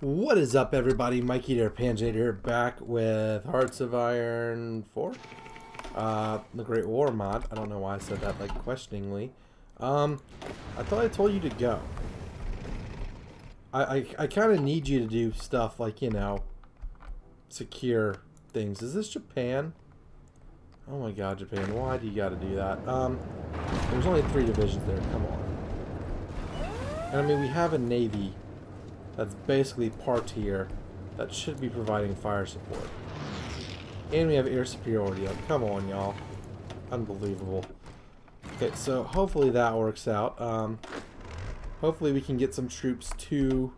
What is up, everybody? Mikey there, Panjade here, back with Hearts of Iron 4. Uh, the Great War mod. I don't know why I said that, like, questioningly. Um, I thought I told you to go. I, I, I kind of need you to do stuff like, you know, secure things. Is this Japan? Oh my god, Japan. Why do you gotta do that? Um, there's only three divisions there. Come on. And I mean, we have a navy that's basically parked here that should be providing fire support. And we have air superiority up. Come on, y'all. Unbelievable. Okay, so hopefully that works out. Um, hopefully we can get some troops to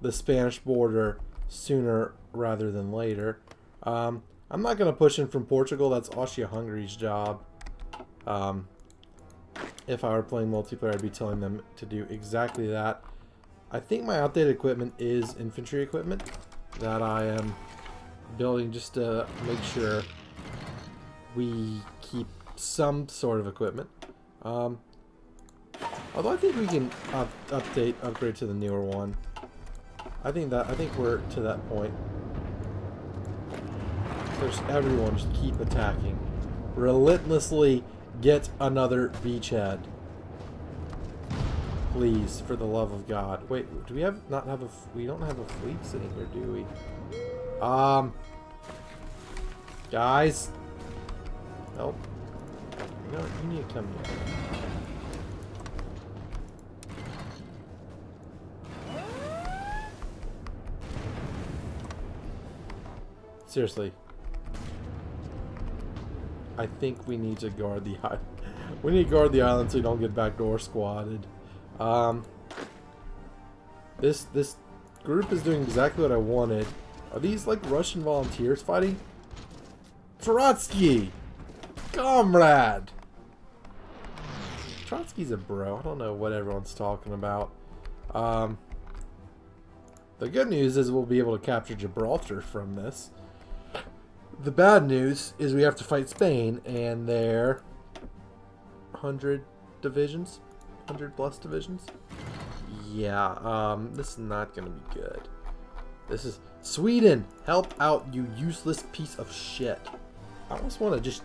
the Spanish border sooner rather than later. Um, I'm not going to push in from Portugal. That's Austria-Hungary's job. Um, if I were playing multiplayer, I'd be telling them to do exactly that. I think my outdated equipment is infantry equipment that I am building just to make sure we keep some sort of equipment. Um, although I think we can up update, upgrade to the newer one. I think that I think we're to that point. There's everyone just keep attacking, relentlessly get another beachhead. Please, for the love of God. Wait, do we have not have a... We don't have a fleet sitting here, do we? Um... Guys? Help. You know, you need to come here. Seriously. I think we need to guard the island. We need to guard the island so we don't get backdoor squatted. Um, this this group is doing exactly what I wanted. Are these like Russian volunteers fighting? Trotsky! Comrade! Trotsky's a bro. I don't know what everyone's talking about. Um, the good news is we'll be able to capture Gibraltar from this. The bad news is we have to fight Spain and their 100 divisions. 100 plus divisions? Yeah, um, this is not gonna be good. This is... Sweden! Help out, you useless piece of shit. I almost want to just...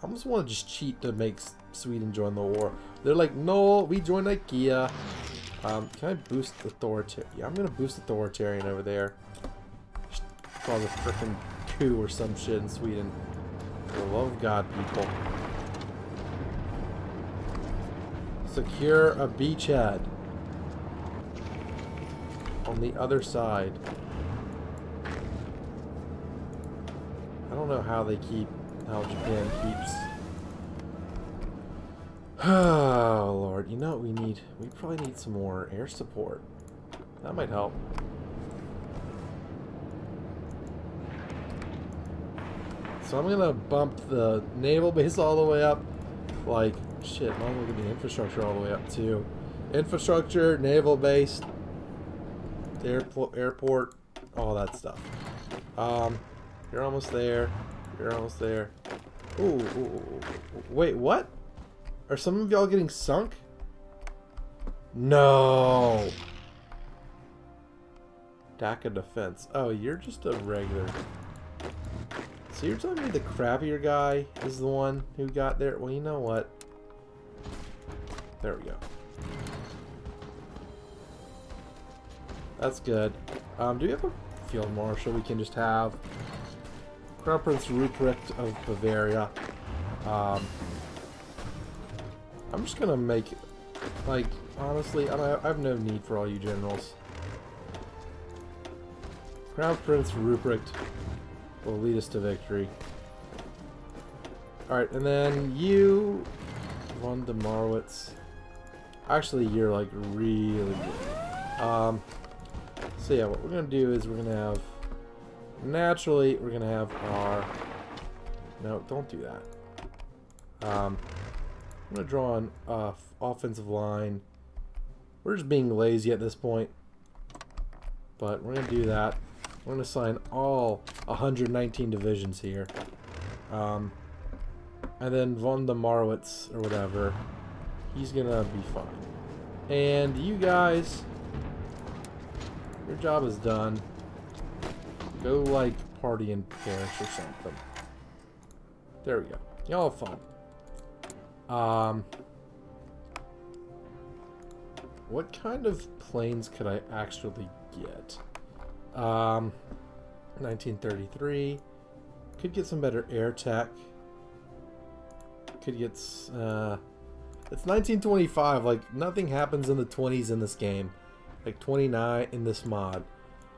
I almost want to just cheat to make Sweden join the war. They're like, no, we join IKEA. Um, can I boost authoritarian? Yeah, I'm gonna boost authoritarian over there. Just cause a freaking coup or some shit in Sweden. For the love of God, people. Secure a beachhead. On the other side. I don't know how they keep, how Japan keeps. Oh, Lord. You know what we need? We probably need some more air support. That might help. So I'm going to bump the naval base all the way up. Like, shit, as well get the infrastructure all the way up too. Infrastructure, naval base, airport, airport, all that stuff. Um, you're almost there. You're almost there. Ooh, ooh, ooh, wait, what? Are some of y'all getting sunk? No. DACA defense. Oh, you're just a regular. So you're telling me the crappier guy is the one who got there? Well, you know what? There we go. That's good. Um, do we have a field marshal we can just have? Crown Prince Ruprecht of Bavaria. Um, I'm just gonna make, it. like, honestly, I, I have no need for all you generals. Crown Prince Ruprecht will lead us to victory. Alright, and then you, Von de Marwitz. Actually, you're like really good. Um, so yeah, what we're gonna do is we're gonna have naturally we're gonna have our no, don't do that. Um, I'm gonna draw an uh, offensive line. We're just being lazy at this point, but we're gonna do that. We're gonna assign all 119 divisions here. Um, and then von der Marwitz or whatever, he's gonna be fine. And you guys, your job is done. Go, like, party in Paris or something. There we go. Y'all have fun. Um, what kind of planes could I actually get? Um, 1933. Could get some better air tech. Could get, uh, it's 1925. Like, nothing happens in the 20s in this game. Like, 29 in this mod.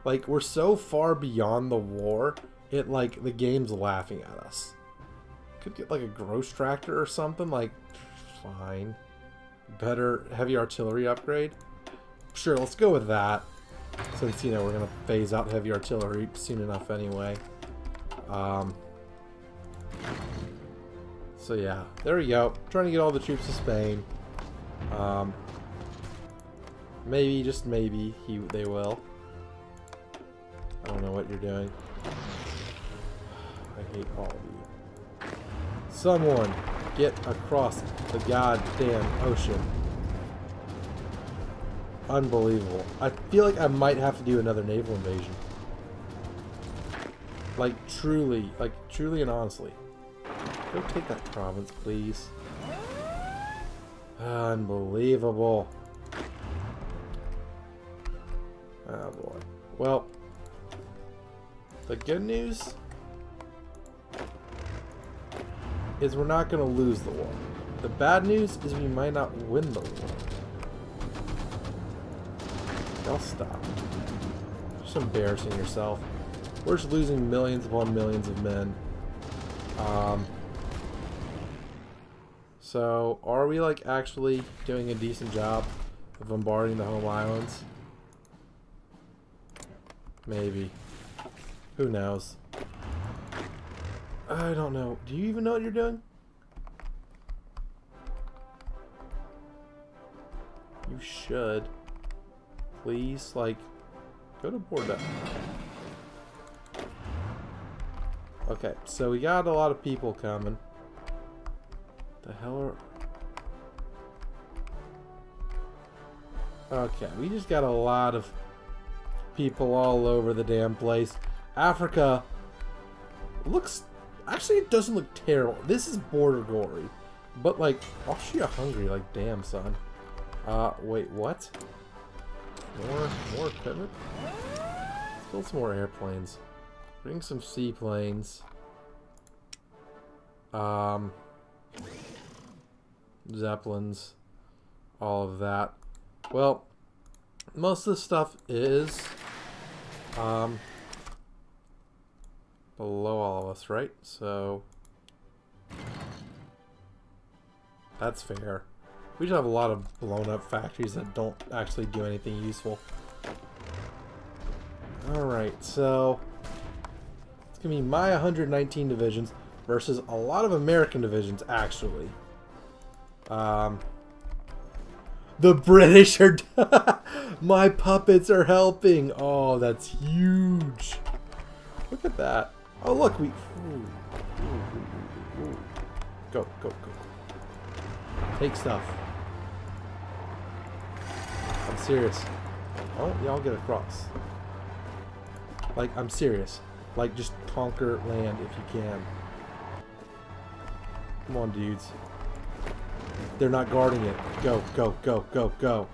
Like, we're so far beyond the war, it, like, the game's laughing at us. Could get, like, a Grosstraktor or something. Like, fine. Better heavy artillery upgrade. Sure, let's go with that. Since, you know, we're going to phase out heavy artillery soon enough anyway. Um, so yeah, there we go. Trying to get all the troops to Spain. Um, maybe, just maybe, he they will. I don't know what you're doing. I hate all of you. Someone get across the goddamn ocean. Unbelievable. I feel like I might have to do another naval invasion. Like, truly, like, truly and honestly. Go take that province, please. Unbelievable. Oh boy. Well, the good news is we're not going to lose the war. The bad news is we might not win the war. I'll stop. Just embarrassing yourself. We're just losing millions upon millions of men. Um, so, are we like actually doing a decent job of bombarding the home islands? Maybe. Who knows? I don't know. Do you even know what you're doing? You should. Please, like, go to Bordeaux. Okay, so we got a lot of people coming. The hell are... Okay, we just got a lot of people all over the damn place. Africa looks... Actually, it doesn't look terrible. This is border glory. But, like, Austria-Hungary, like, damn, son. Uh, wait, what? More, more equipment? Let's build some more airplanes. Bring some seaplanes. Um, Zeppelins. All of that. Well, most of the stuff is um, below all of us, right? So that's fair. We just have a lot of blown up factories that don't actually do anything useful. Alright, so it's going to be my 119 divisions versus a lot of American divisions, actually. Um, the British are... my puppets are helping. Oh, that's huge. Look at that. Oh, look, we... Ooh, ooh, ooh, go, go, go. Take stuff. I'm serious. Oh, y'all get across. Like, I'm serious. Like, just conquer land if you can. Come on, dudes. They're not guarding it. Go, go, go, go, go.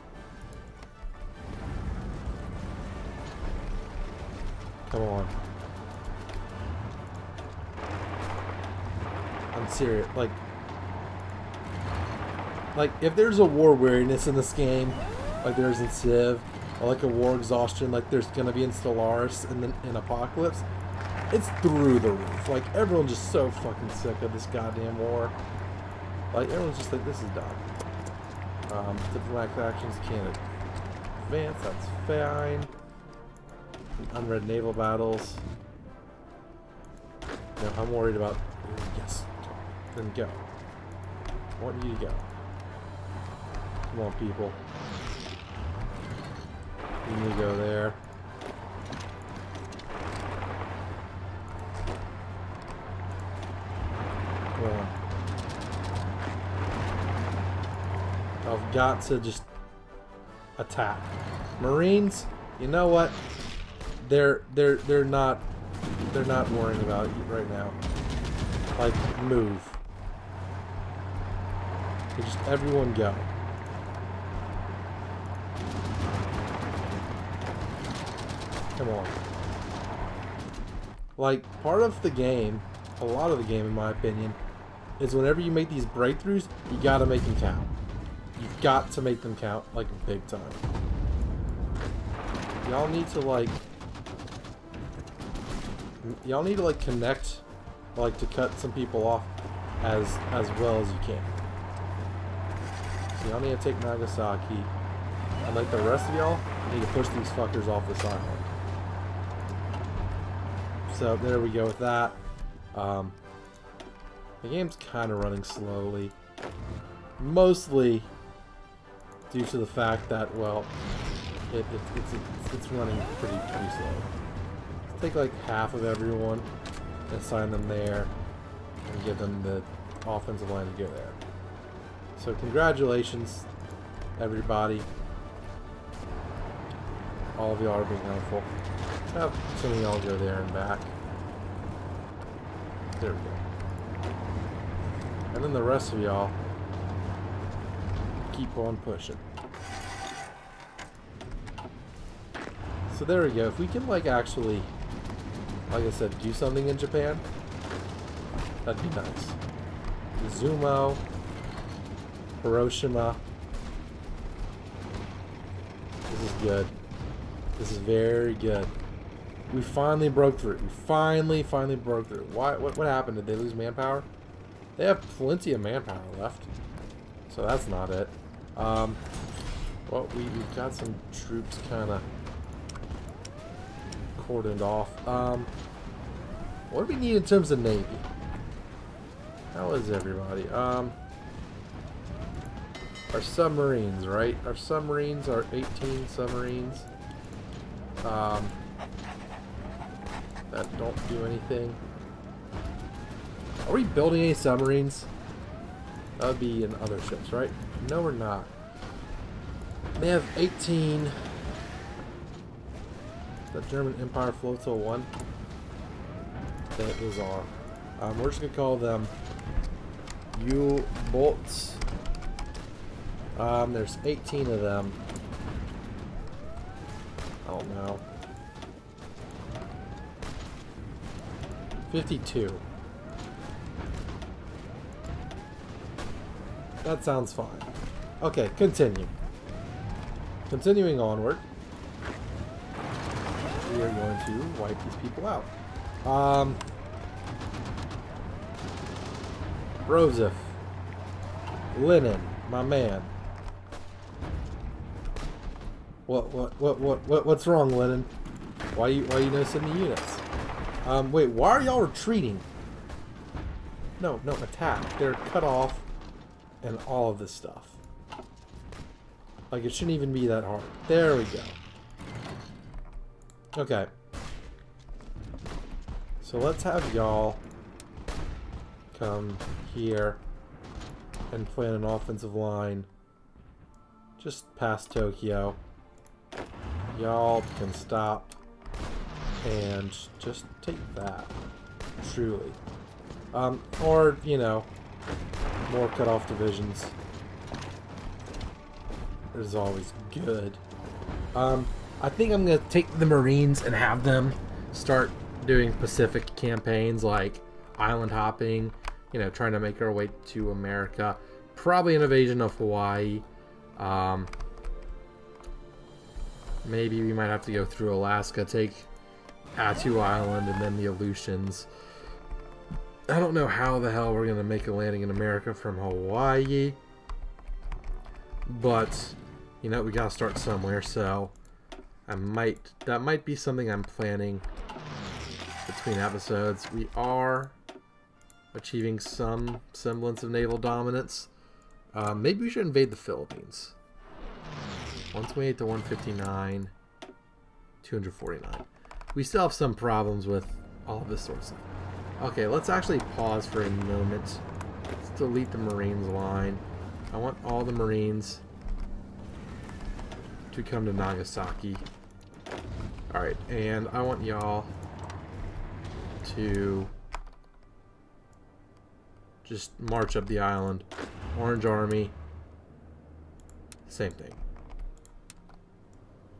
Come on. I'm serious. Like, like if there's a war weariness in this game, like there's in Civ, or like a war exhaustion, like there's gonna be in Stellaris and then in Apocalypse, it's through the roof. Like, everyone's just so fucking sick of this goddamn war. Like, everyone's just like, this is done. Um, diplomatic actions can't advance, that's fine. Unread naval battles. No, I'm worried about... Yes. Then go. I want you to go. Come on, people. You need to go there. Got to just attack. Marines, you know what? They're they're they're not they're not worrying about you right now. Like move. just everyone go. Come on. Like, part of the game, a lot of the game in my opinion, is whenever you make these breakthroughs, you gotta make them count. You've got to make them count, like, big time. Y'all need to, like... Y'all need to, like, connect, like, to cut some people off as, as well as you can. So y'all need to take Nagasaki. And, like, the rest of y'all need to push these fuckers off this island. So there we go with that. Um, the game's kind of running slowly. Mostly due to the fact that, well, it, it, it's, it's, it's running pretty, pretty slow. Let's take like half of everyone, assign them there, and give them the offensive line to go there. So congratulations, everybody. All of y'all are being helpful. Have some of y'all go there and back. There we go. And then the rest of y'all keep on pushing. So there we go. If we can like actually, like I said, do something in Japan, that'd be nice. Izumo, Hiroshima. This is good. This is very good. We finally broke through. We finally, finally broke through. Why? What, what happened? Did they lose manpower? They have plenty of manpower left. So that's not it. Um, well, we, we've got some troops kind of cordoned off. Um, what do we need in terms of Navy? How is everybody? Um, our submarines, right? Our submarines are 18 submarines. Um, that don't do anything. Are we building any submarines? That would be in other ships, right? No, we're not. They have 18. The German Empire Flotilla 1. That is our. Um, we're just going to call them U-boats. Um, there's 18 of them. I don't know. 52. That sounds fine. Okay, continue. Continuing onward. We are going to wipe these people out. Um, Rosef. Lenin, my man. What, what, what, what, what, what's wrong, Lenin? Why you, why you noticing the units? Um, wait, why are y'all retreating? No, no, attack. They're cut off and all of this stuff. Like, it shouldn't even be that hard. There we go. Okay. So let's have y'all come here and plan an offensive line just past Tokyo. Y'all can stop and just take that. Truly. Um, or, you know, more cut-off divisions. Is always good. Um, I think I'm to take the Marines and have them start doing Pacific campaigns like island hopping, you know, trying to make our way to America. Probably an invasion of Hawaii. Um, maybe we might have to go through Alaska, take Attu Island, and then the Aleutians. I don't know how the hell we're going to make a landing in America from Hawaii. But, you know, we got to start somewhere, so I might, that might be something I'm planning between episodes. We are achieving some semblance of naval dominance. Uh, maybe we should invade the Philippines. 128 to 159, 249 we still have some problems with all of this sort of stuff. Okay, let's actually pause for a moment. Let's delete the Marines line. I want all the Marines to come to Nagasaki. Alright, and I want y'all to just march up the island. Orange Army. Same thing.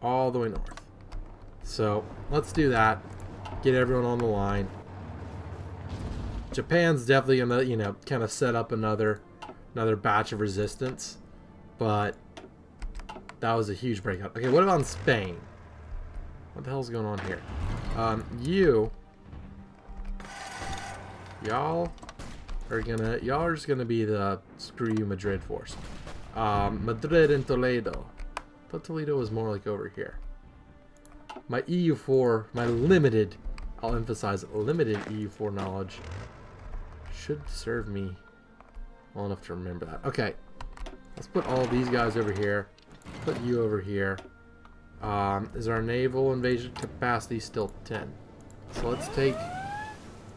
All the way north. So, let's do that. Get everyone on the line. Japan's definitely gonna, you know, kind of set up another another batch of resistance. But that was a huge breakout. Okay, what about in Spain? What the hell's going on here? Um, you y'all are gonna y'all are just gonna be the screw you Madrid force. Um, Madrid and Toledo. I thought Toledo was more like over here. My EU4, my limited, I'll emphasize limited EU4 knowledge should serve me well enough to remember that. Okay, let's put all these guys over here. Put you over here. Um, is our naval invasion capacity still 10? So let's take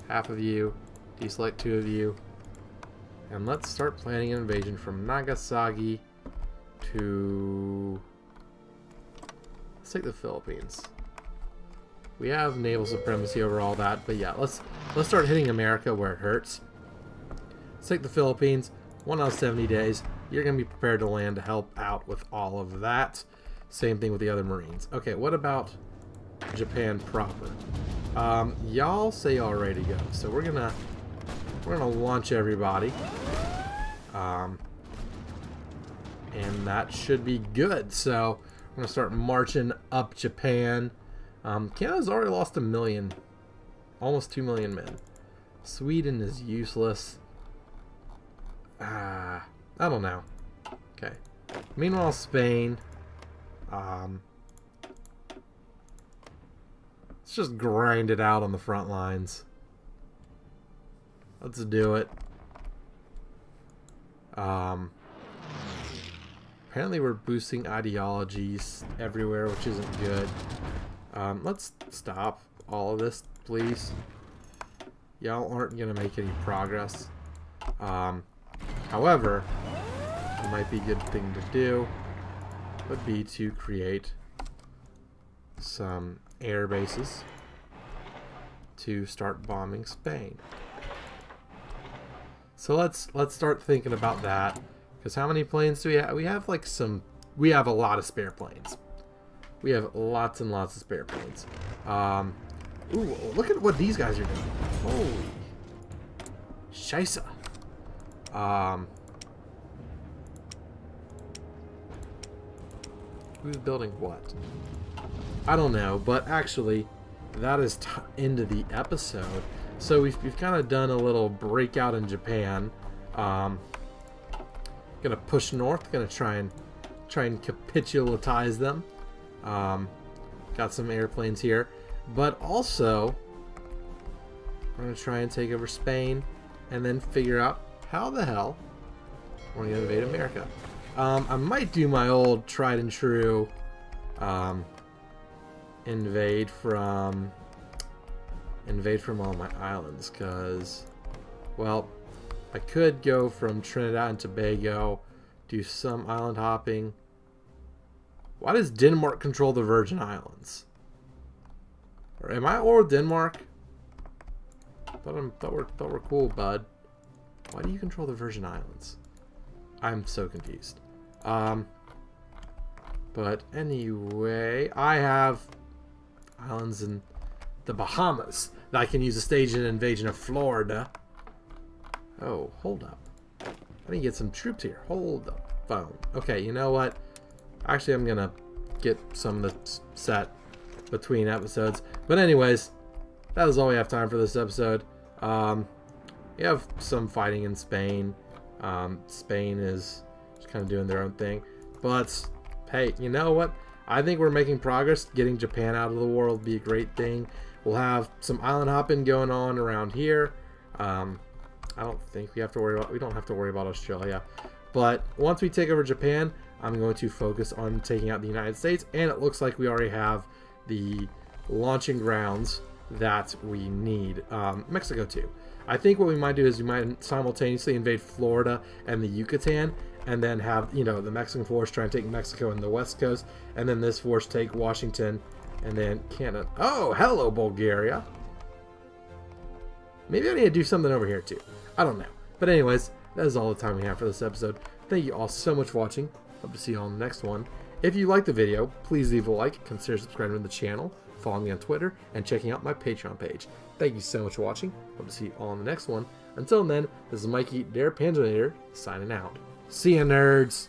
half of you, deselect two of you, and let's start planning an invasion from Nagasaki to... Let's take the Philippines. We have naval supremacy over all that, but yeah, let's let's start hitting America where it hurts. Let's take the Philippines. One out of 70 days. You're going to be prepared to land to help out with all of that. Same thing with the other Marines. Okay, what about Japan proper? Um, y'all say y'all ready to go. So we're gonna we're gonna launch everybody. Um, and that should be good. So we're gonna start marching up Japan. Um, Canada's already lost a million, almost two million men. Sweden is useless. Ah, uh, I don't know. Okay. Meanwhile, Spain. Um, let's just grind it out on the front lines. Let's do it. Um, apparently we're boosting ideologies everywhere, which isn't good. Um, let's stop all of this, please. Y'all aren't going to make any progress. Um, however, it might be a good thing to do would be to create some air bases to start bombing Spain. So let's let's start thinking about that. Because how many planes do we have? We have like some. We have a lot of spare planes. We have lots and lots of spare planes. Um, ooh, look at what these guys are doing. Holy, scheisse. Um, Who's building what? I don't know, but actually, that is into the episode. So we've, we've kind of done a little breakout in Japan. Um, gonna push north. Gonna try and try and capitulatize them. Um, got some airplanes here, but also we're gonna try and take over Spain, and then figure out how the hell we're gonna invade America. Um, I might do my old tried and true um, invade from invade from all my islands because well I could go from Trinidad and Tobago do some island hopping. Why does Denmark control the Virgin Islands? Or am I or Denmark? Thought, I'm, thought, we're, thought we're cool bud. Why do you control the Virgin Islands I'm so confused um, but anyway, I have islands in the Bahamas that I can use to stage an invasion of Florida. Oh, hold up. I need to get some troops here. Hold the phone. Okay, you know what? Actually, I'm going to get some of the set between episodes. But anyways, that is all we have time for this episode. Um, we have some fighting in Spain. Um, Spain is kind of doing their own thing. But hey, you know what? I think we're making progress. Getting Japan out of the war will be a great thing. We'll have some island hopping going on around here. Um, I don't think we have to worry about. We don't have to worry about Australia. But once we take over Japan, I'm going to focus on taking out the United States, and it looks like we already have the launching grounds that we need. Um, Mexico too. I think what we might do is we might simultaneously invade Florida and the Yucatan, and then have you know the Mexican force try and take Mexico and the West Coast, and then this force take Washington, and then Canada. Oh, hello Bulgaria. Maybe I need to do something over here too. I don't know. But anyways, that is all the time we have for this episode. Thank you all so much for watching. Hope to see you all in the next one. If you liked the video, please leave a like, consider subscribing to the channel, following me on Twitter, and checking out my Patreon page. Thank you so much for watching. Hope to see you all in the next one. Until then, this is Mikey der Panzernator signing out. See ya, nerds!